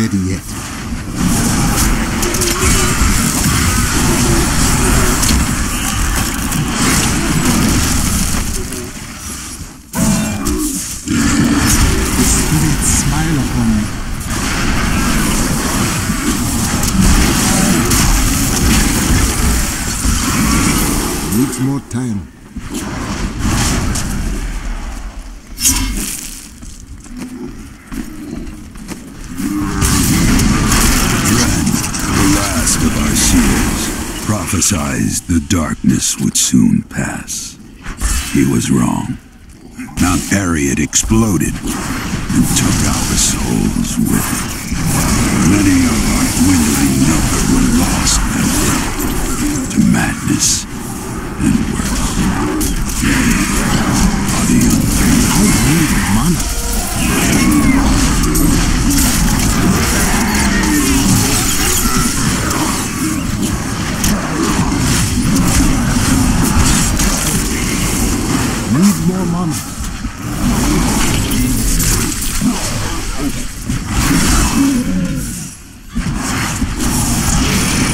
ready yet. Smile upon me. Needs more time. Dren, the last of our seers, prophesied the darkness would soon pass. He was wrong. Mount Arreat exploded and took our souls with it. Many of our dwindling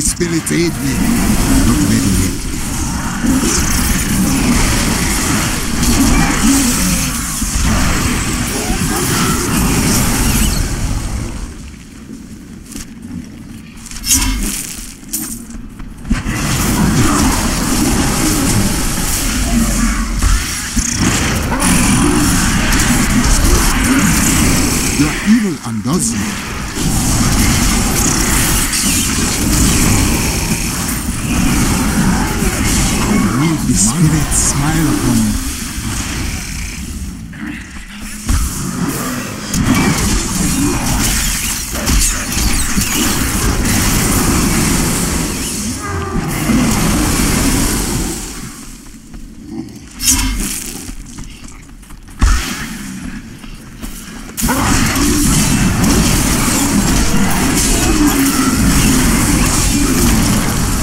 The spirits aid me. Not evil undoes me. Need the spirits smile upon.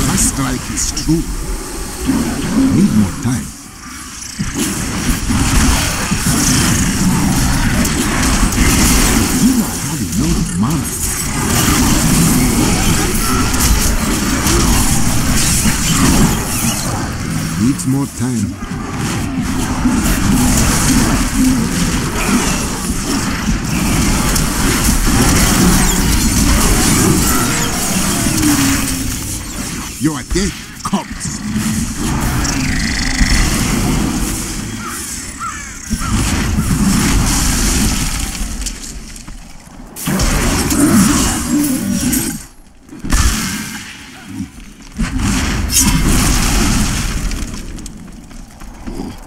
My strike is true. Need more time. You to know mana. Needs more time. Your day comes.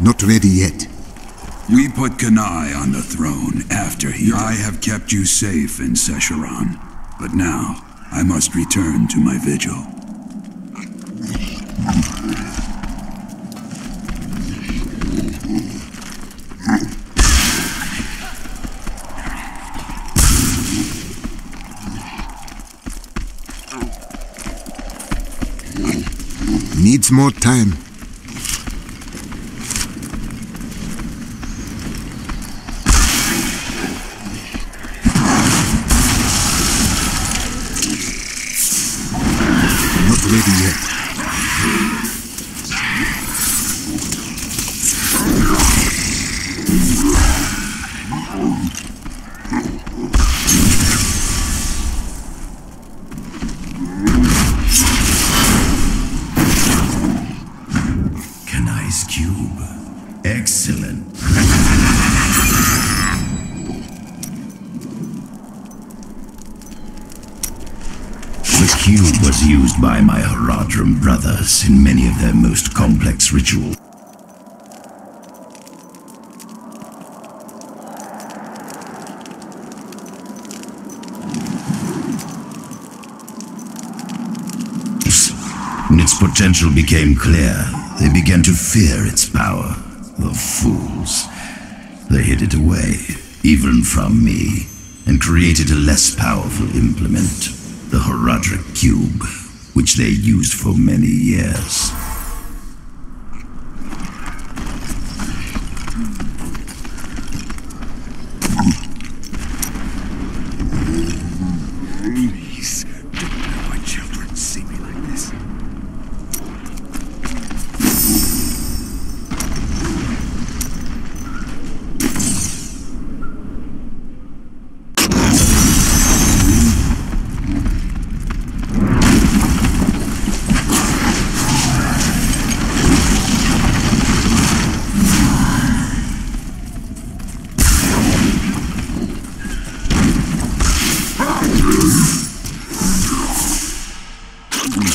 Not ready yet. We put Kanai on the throne after he. I have kept you safe in Sescheron, but now I must return to my vigil. Needs more time. Excellent. Used by my Horadrim brothers in many of their most complex rituals. When its potential became clear, they began to fear its power. The fools. They hid it away, even from me, and created a less powerful implement, the Horadric Cube, which they used for many years. Mm-hmm.